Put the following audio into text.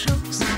shows.